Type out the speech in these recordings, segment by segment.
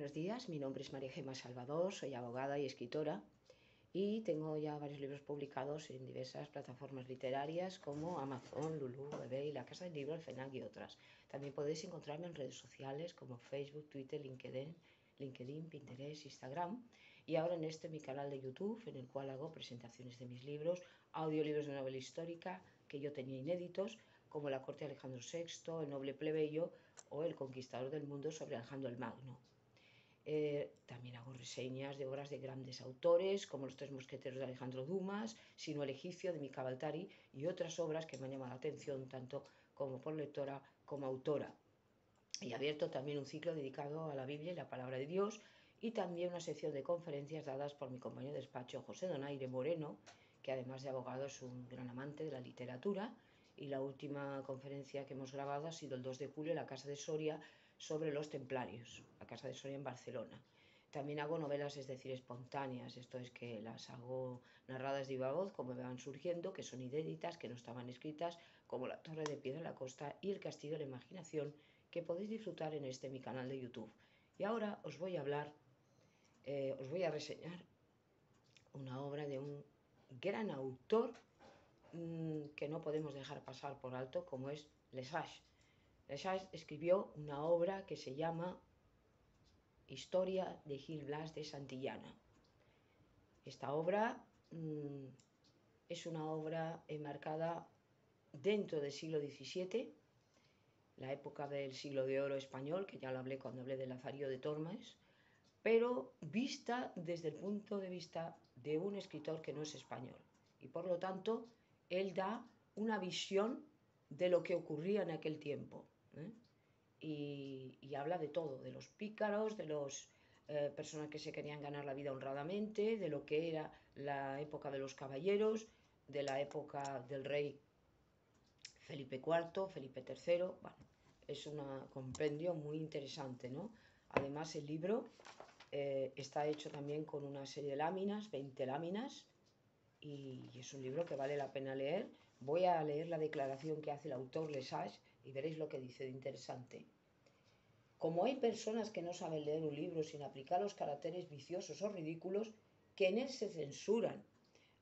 Buenos días, mi nombre es María Gema Salvador, soy abogada y escritora y tengo ya varios libros publicados en diversas plataformas literarias como Amazon, Lulu, eBay, La Casa del Libro, El FENAC y otras. También podéis encontrarme en redes sociales como Facebook, Twitter, LinkedIn, LinkedIn, Pinterest, Instagram y ahora en este mi canal de YouTube en el cual hago presentaciones de mis libros, audiolibros de novela histórica que yo tenía inéditos como La corte de Alejandro VI, El noble plebeyo o El conquistador del mundo sobre Alejandro el Magno. Eh, también hago reseñas de obras de grandes autores, como Los Tres Mosqueteros de Alejandro Dumas, Sino el Egipcio de Mika Baltari y otras obras que me han llamado la atención tanto como por lectora como autora. Y abierto también un ciclo dedicado a la Biblia y la Palabra de Dios y también una sección de conferencias dadas por mi compañero de despacho José Donaire Moreno, que además de abogado es un gran amante de la literatura. Y la última conferencia que hemos grabado ha sido el 2 de julio en la Casa de Soria sobre los templarios, la Casa de Soria en Barcelona. También hago novelas, es decir, espontáneas, esto es que las hago narradas de viva voz, como me van surgiendo, que son inéditas, que no estaban escritas, como La Torre de Piedra en la Costa y El Castillo de la Imaginación, que podéis disfrutar en este mi canal de YouTube. Y ahora os voy a hablar, eh, os voy a reseñar una obra de un gran autor mmm, que no podemos dejar pasar por alto, como es Lesage Escribió una obra que se llama Historia de Gil Blas de Santillana. Esta obra mmm, es una obra enmarcada dentro del siglo XVII, la época del siglo de oro español, que ya lo hablé cuando hablé del Lazarillo de Tormes, pero vista desde el punto de vista de un escritor que no es español. Y por lo tanto, él da una visión de lo que ocurría en aquel tiempo. ¿Eh? Y, habla de todo, de los pícaros, de las eh, personas que se querían ganar la vida honradamente, de lo que era la época de los caballeros, de la época del rey Felipe IV, Felipe III. Bueno, es un compendio muy interesante, ¿no? Además, el libro eh, está hecho también con una serie de láminas, 20 láminas, y es un libro que vale la pena leer. Voy a leer la declaración que hace el autor Lesage y veréis lo que dice de interesante. Como hay personas que no saben leer un libro sin aplicar los caracteres viciosos o ridículos que en él se censuran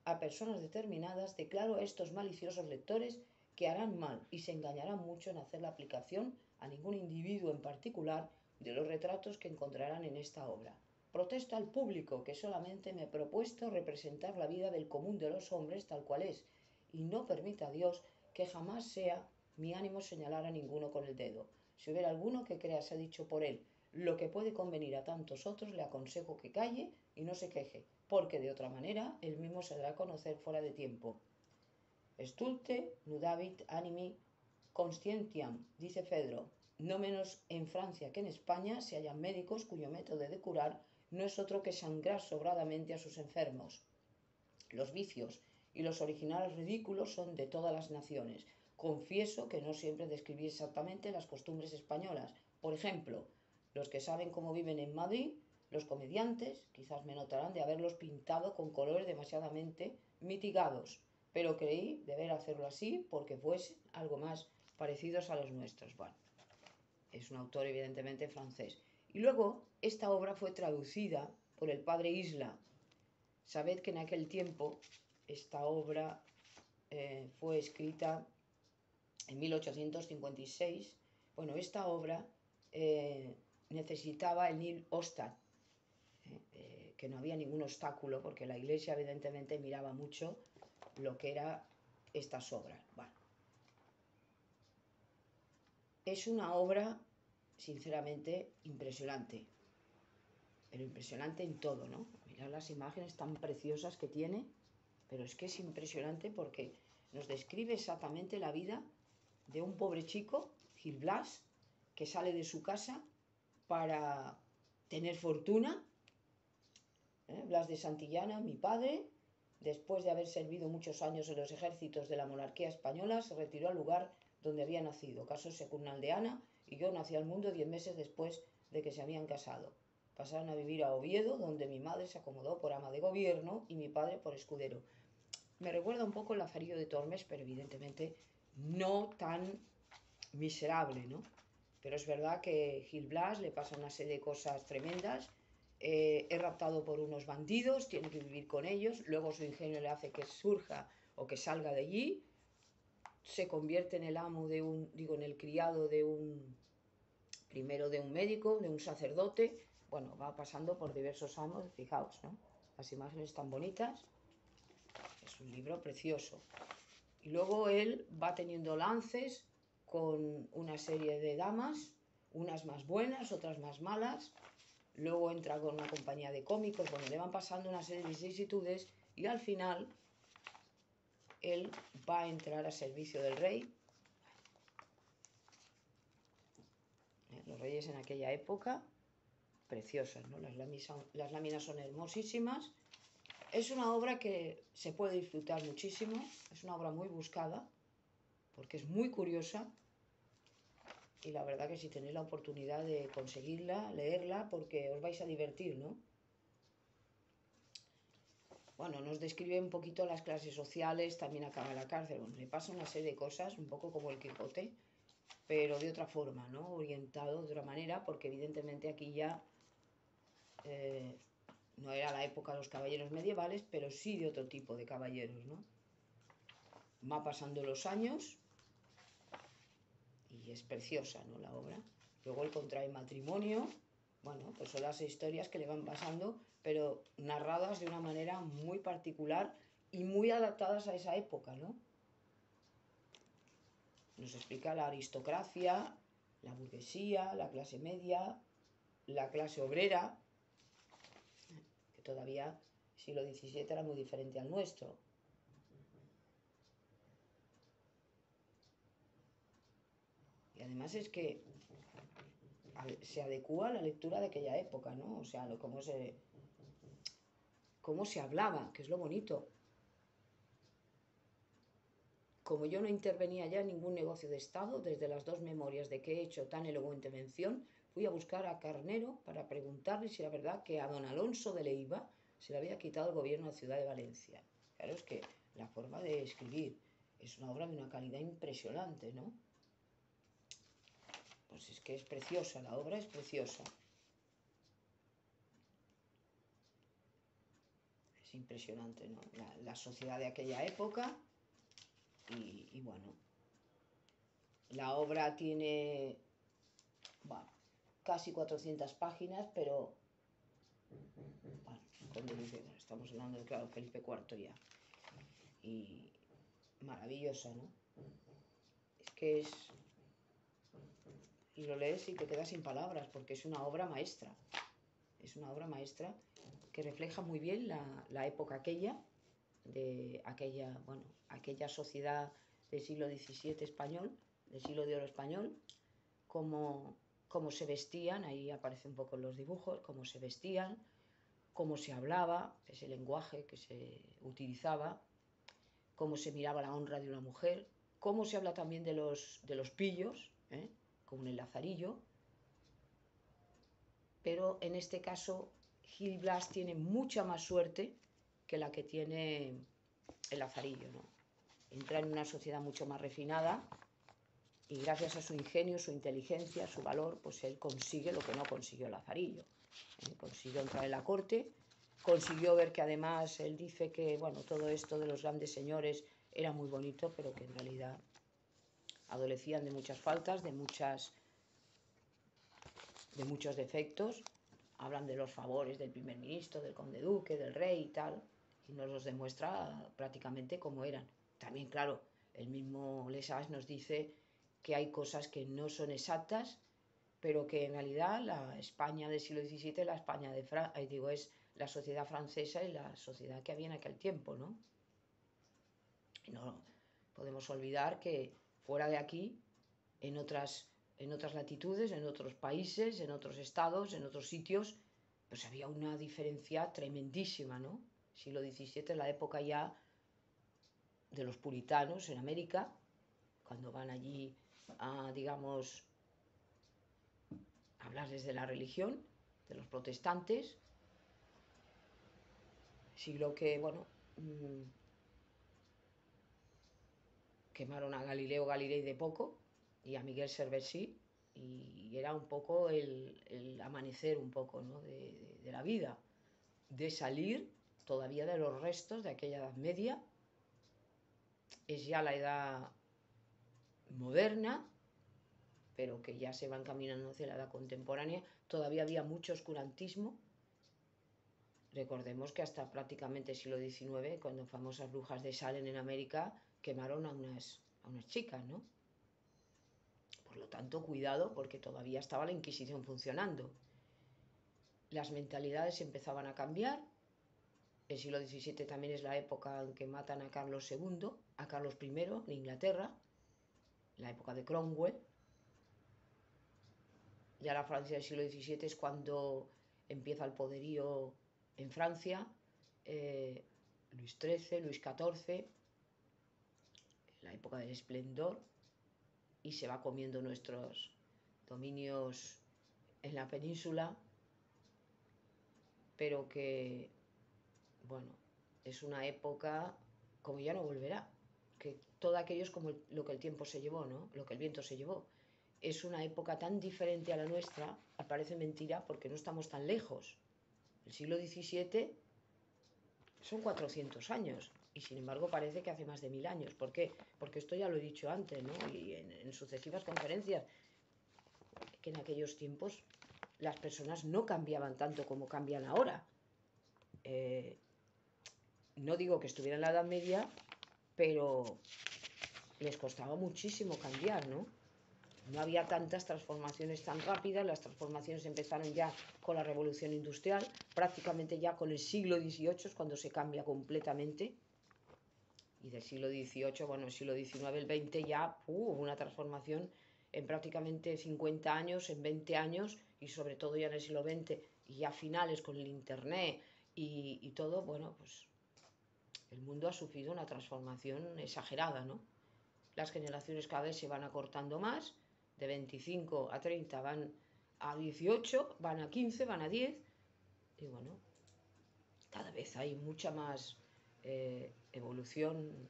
a personas determinadas, declaro a estos maliciosos lectores que harán mal y se engañarán mucho en hacer la aplicación a ningún individuo en particular de los retratos que encontrarán en esta obra. Protesto al público que solamente me he propuesto representar la vida del común de los hombres tal cual es, y no permita Dios que jamás sea mi ánimo señalar a ninguno con el dedo. Si hubiera alguno que crea se ha dicho por él lo que puede convenir a tantos otros, le aconsejo que calle y no se queje, porque de otra manera él mismo se dará a conocer fuera de tiempo. Estulte, nudavit, animi, conscientiam, dice Fedro. No menos en Francia que en España se hallan médicos cuyo método de curar no es otro que sangrar sobradamente a sus enfermos. Los vicios y los originales ridículos son de todas las naciones, Confieso que no siempre describí exactamente las costumbres españolas. Por ejemplo, los que saben cómo viven en Madrid, los comediantes, quizás me notarán de haberlos pintado con colores demasiadamente mitigados, pero creí deber hacerlo así porque fuesen algo más parecidos a los nuestros. Bueno, es un autor evidentemente francés. Y luego esta obra fue traducida por el padre Isla. Sabed que en aquel tiempo esta obra eh, fue escrita en 1856, bueno, esta obra eh, necesitaba el Nil Ostad, eh, que no había ningún obstáculo, porque la iglesia evidentemente miraba mucho lo que era estas obras. Es una obra, sinceramente, impresionante, pero impresionante en todo, ¿no? Mirad las imágenes tan preciosas que tiene, pero es que es impresionante porque nos describe exactamente la vida de un pobre chico, Gil Blas, que sale de su casa para tener fortuna. ¿eh? Blas de Santillana, mi padre, después de haber servido muchos años en los ejércitos de la monarquía española, se retiró al lugar donde había nacido, casóse con una aldeana y yo nací al mundo diez meses después de que se habían casado. Pasaron a vivir a Oviedo, donde mi madre se acomodó por ama de gobierno y mi padre por escudero. Me recuerda un poco el Lazarillo de Tormes, pero evidentemente no tan miserable, ¿no? Pero es verdad que Gil Blas le pasa una serie de cosas tremendas. Eh, es raptado por unos bandidos, tiene que vivir con ellos, luego su ingenio le hace que surja o que salga de allí, se convierte en el amo de un, digo, en el criado de un, primero de un médico, de un sacerdote, bueno, va pasando por diversos amos, fijaos, ¿no? Las imágenes tan bonitas, es un libro precioso. Y luego él va teniendo lances con una serie de damas, unas más buenas, otras más malas. Luego entra con una compañía de cómicos donde le van pasando una serie de vicisitudes y al final él va a entrar a servicio del rey. Los reyes en aquella época, preciosas, ¿no? Las láminas, las láminas son hermosísimas. Es una obra que se puede disfrutar muchísimo, es una obra muy buscada, porque es muy curiosa y la verdad que si tenéis la oportunidad de conseguirla, leerla, porque os vais a divertir, ¿no? Bueno, nos describe un poquito las clases sociales, también acaba la cárcel, le pasa una serie de cosas, un poco como el Quijote, pero de otra forma, ¿no? Orientado de otra manera, porque evidentemente aquí ya eh, no era la época de los caballeros medievales, pero sí de otro tipo de caballeros, ¿no? Va pasando los años y es preciosa, ¿no? La obra. Luego él contrae matrimonio, bueno, pues son las historias que le van pasando pero narradas de una manera muy particular y muy adaptadas a esa época, ¿no? Nos explica la aristocracia, la burguesía, la clase media, la clase obrera, todavía el siglo XVII era muy diferente al nuestro. Y además es que se adecua a la lectura de aquella época, ¿no? O sea, lo, cómo se, cómo se hablaba, que es lo bonito. Como yo no intervenía ya en ningún negocio de Estado, desde las dos memorias de que he hecho tan elocuente mención, fui a buscar a Carnero para preguntarle si era verdad que a don Alonso de Leiva se le había quitado el gobierno de la ciudad de Valencia. Claro, es que la forma de escribir es una obra de una calidad impresionante, ¿no? Pues es que es preciosa, la obra es preciosa. es impresionante, ¿no? La, sociedad de aquella época y, bueno, la obra tiene bueno, casi 400 páginas, pero bueno, estamos hablando de, claro, Felipe IV ya. Y maravillosa, ¿no? Es que es... Y lo lees y te quedas sin palabras, porque es una obra maestra. Es una obra maestra que refleja muy bien la, época aquella, de aquella, bueno, aquella sociedad del siglo XVII español, del siglo de oro español, cómo, cómo se vestían, ahí aparecen un poco los dibujos, cómo se vestían, cómo se hablaba, ese lenguaje que se utilizaba, cómo se miraba la honra de una mujer, cómo se habla también de los, de los pillos, ¿eh? como en el Lazarillo, pero en este caso Gil Blas tiene mucha más suerte que la que tiene el Lazarillo. ¿no? Entra en una sociedad mucho más refinada y gracias a su ingenio, su inteligencia, su valor, pues él consigue lo que no consiguió Lazarillo. Consiguió entrar en la corte, consiguió ver que además él dice que bueno, todo esto de los grandes señores era muy bonito, pero que en realidad adolecían de muchas faltas, de muchas de muchos defectos hablan de los favores del primer ministro, del conde duque, del rey y tal, y nos los demuestra prácticamente como eran. También, claro, el mismo Lesage nos dice que hay cosas que no son exactas, pero que en realidad la España del siglo XVII, la España de Francia, eh, digo, es la sociedad francesa y la sociedad que había en aquel tiempo, ¿no? no podemos olvidar que fuera de aquí, en otras en otras latitudes, en otros países, en otros estados, en otros sitios, pues había una diferencia tremendísima, ¿no? Siglo XVII, la época ya de los puritanos en América, cuando van allí a, digamos, hablarles de la religión, de los protestantes, siglo que, bueno, mm, quemaron a Galileo Galilei de poco, y a Miguel Cervesí y era un poco el, amanecer un poco ¿no? de la vida, de salir todavía de los restos de aquella Edad Media. Es ya la edad moderna, pero que ya se van caminando hacia la contemporánea. Todavía había mucho oscurantismo. Recordemos que hasta prácticamente el siglo XIX, cuando famosas brujas de Salem en América quemaron a unas, a unas chicas, ¿no? Por lo tanto, cuidado porque todavía estaba la Inquisición funcionando. Las mentalidades empezaban a cambiar. El siglo XVII también es la época en que matan a Carlos II, a Carlos I en Inglaterra, la época de Cromwell. Ya la Francia del siglo XVII es cuando empieza el poderío en Francia. Eh, Luis XIII, Luis XIV, la época del esplendor y se va comiendo nuestros dominios en la península, pero que, bueno, es una época como ya no volverá, que todo aquello es como lo que el tiempo se llevó, ¿no? Lo que el viento se llevó. Es una época tan diferente a la nuestra, parece mentira porque no estamos tan lejos. El siglo XVII son 400 años y sin embargo parece que hace más de mil años. ¿Por qué? Porque esto ya lo he dicho antes, ¿no? Y en, sucesivas conferencias, que en aquellos tiempos las personas no cambiaban tanto como cambian ahora. Eh, no digo que estuviera en la Edad Media, pero les costaba muchísimo cambiar, ¿no? No había tantas transformaciones tan rápidas, las transformaciones empezaron ya con la revolución industrial, prácticamente ya con el siglo XVIII es cuando se cambia completamente y del siglo XVIII, bueno, el siglo XIX, el XX ya hubo una transformación en prácticamente 50 años, en 20 años y sobre todo ya en el siglo XX y ya finales con el Internet y, y todo, bueno, pues el mundo ha sufrido una transformación exagerada, ¿no? Las generaciones cada vez se van acortando más, de 25 a 30 van a 18, van a 15, van a 10 y bueno, cada vez hay mucha más eh, evolución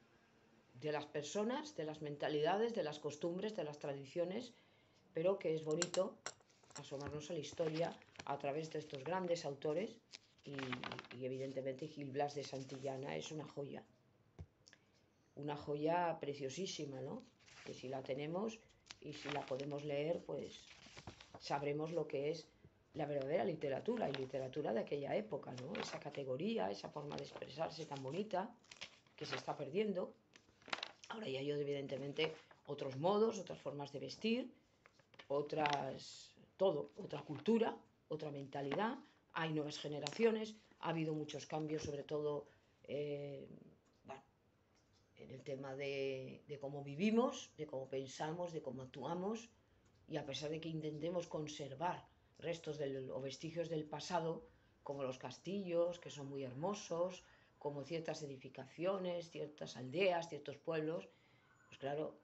de las personas, de las mentalidades, de las costumbres, de las tradiciones, pero que es bonito asomarnos a la historia a través de estos grandes autores y, evidentemente Gil Blas de Santillana es una joya, una joya preciosísima, ¿no? Que si la tenemos y si la podemos leer, pues sabremos lo que es la verdadera literatura y literatura de aquella época, ¿no? Esa categoría, esa forma de expresarse tan bonita que se está perdiendo. Ahora ya hay evidentemente otros modos, otras formas de vestir, otras, todo, otra cultura, otra mentalidad, hay nuevas generaciones, ha habido muchos cambios, sobre todo eh, en el tema de, cómo vivimos, de cómo pensamos, de cómo actuamos, y a pesar de que intentemos conservar restos o vestigios del pasado, como los castillos, que son muy hermosos, como ciertas edificaciones, ciertas aldeas, ciertos pueblos, pues claro,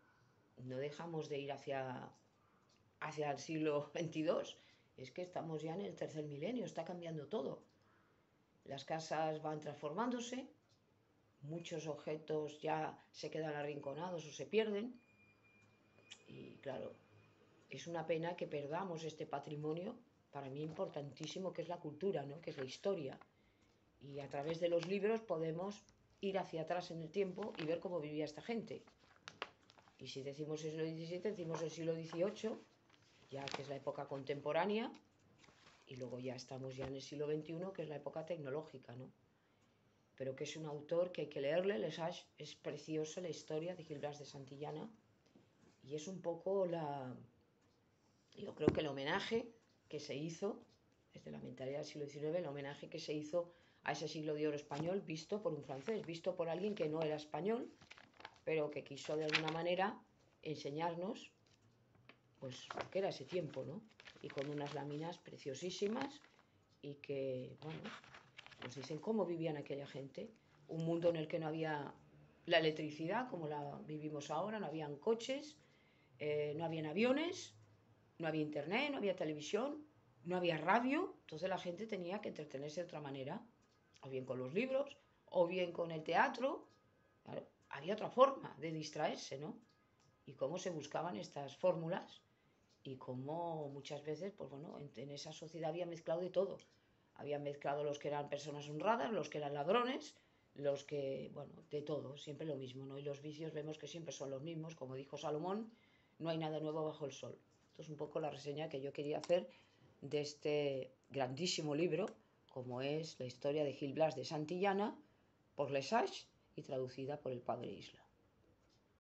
no dejamos de ir hacia, hacia el siglo XXII. Es que estamos ya en el tercer milenio, está cambiando todo. Las casas van transformándose, muchos objetos ya se quedan arrinconados o se pierden. Y claro, es una pena que perdamos este patrimonio, para mí importantísimo, que es la cultura, ¿no? que es la historia. Y a través de los libros podemos ir hacia atrás en el tiempo y ver cómo vivía esta gente. Y si decimos el siglo XVII, decimos el siglo XVIII, ya que es la época contemporánea, y luego ya estamos ya en el siglo XXI, que es la época tecnológica, ¿no? Pero que es un autor que hay que leerle, Lesage, es preciosa la historia de Gil Blas de Santillana, y es un poco la, yo creo que el homenaje que se hizo, desde la mentalidad del siglo XIX, el homenaje que se hizo a ese siglo de oro español visto por un francés, visto por alguien que no era español, pero que quiso de alguna manera enseñarnos pues qué era ese tiempo, ¿no? Y con unas láminas preciosísimas y que, bueno, nos dicen cómo vivían aquella gente, un mundo en el que no había la electricidad como la vivimos ahora, no habían coches, eh, no habían aviones, no había internet, no había televisión, no había radio, entonces la gente tenía que entretenerse de otra manera, o bien con los libros, o bien con el teatro. había otra forma de distraerse, ¿no? Y cómo se buscaban estas fórmulas y cómo muchas veces, pues bueno, en, esa sociedad había mezclado de todo. Había mezclado los que eran personas honradas, los que eran ladrones, los que, bueno, de todo, siempre lo mismo, ¿no? Y los vicios vemos que siempre son los mismos, como dijo Salomón, no hay nada nuevo bajo el sol. Esto es un poco la reseña que yo quería hacer de este grandísimo libro, como es la historia de Gil Blas de Santillana, por Lesage y traducida por el padre Isla.